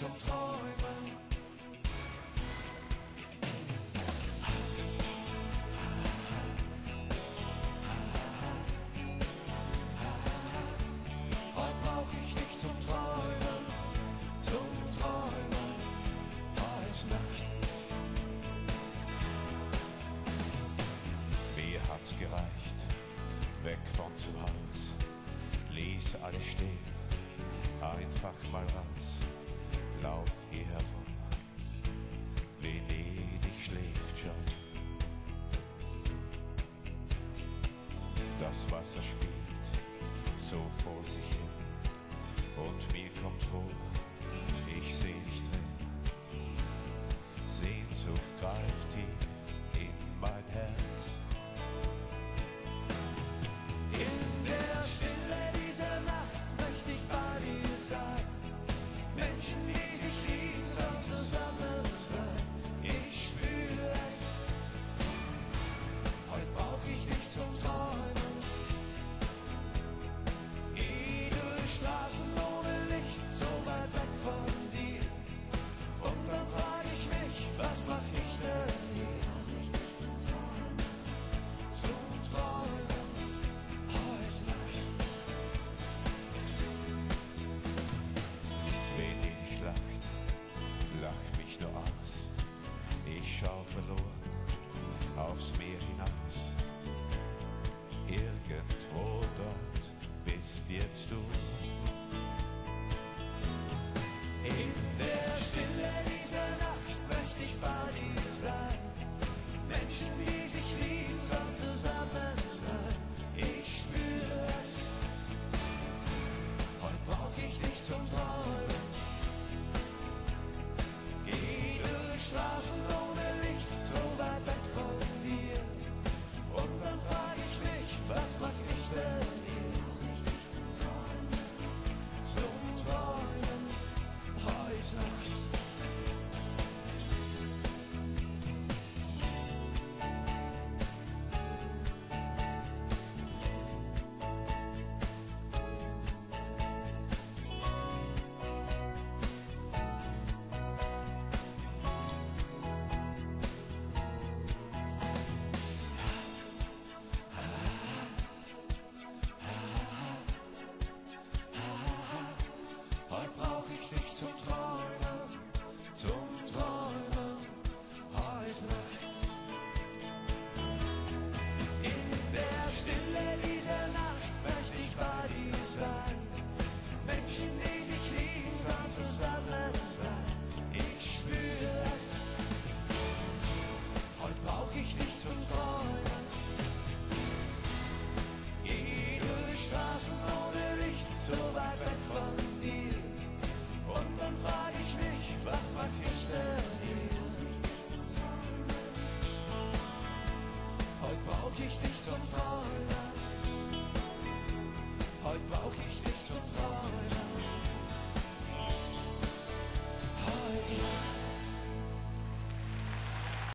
zum Träumen. Heute brauch ich dich zum Träumen, zum Träumen, heute Nacht. Mir hat's gereicht, weg von zu Haus, ließ alles stehen, einfach mal raus lauf hier herum. Venedig schläft schon. Das Wasser spielt so vor sich hin und mir kommt vor, ich seh dich drin. aufs Meer hinaus. Irgendwo dort bist jetzt du. brauch ich dich zum Träumen. Heute brauch ich